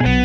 Música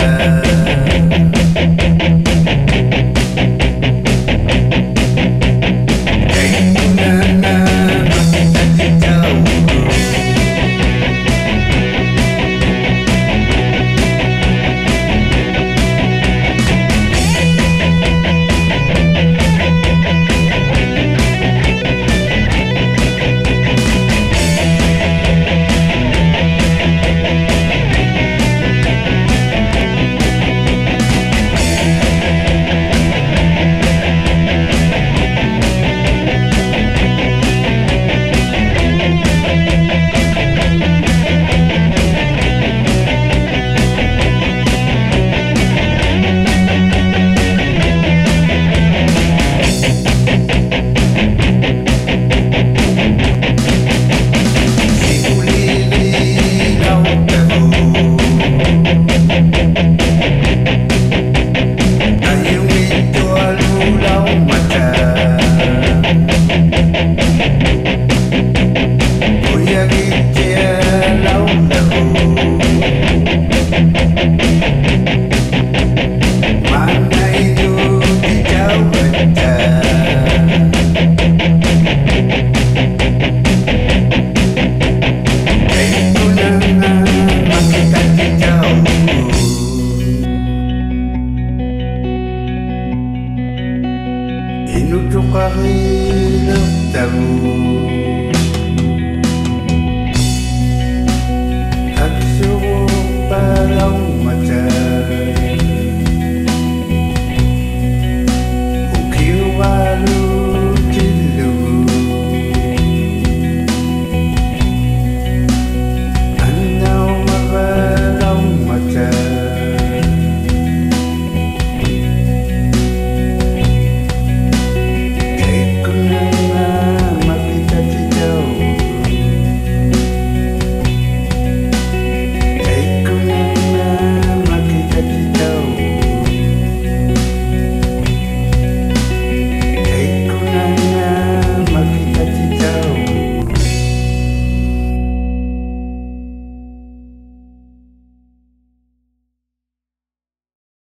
Yeah. Yeah,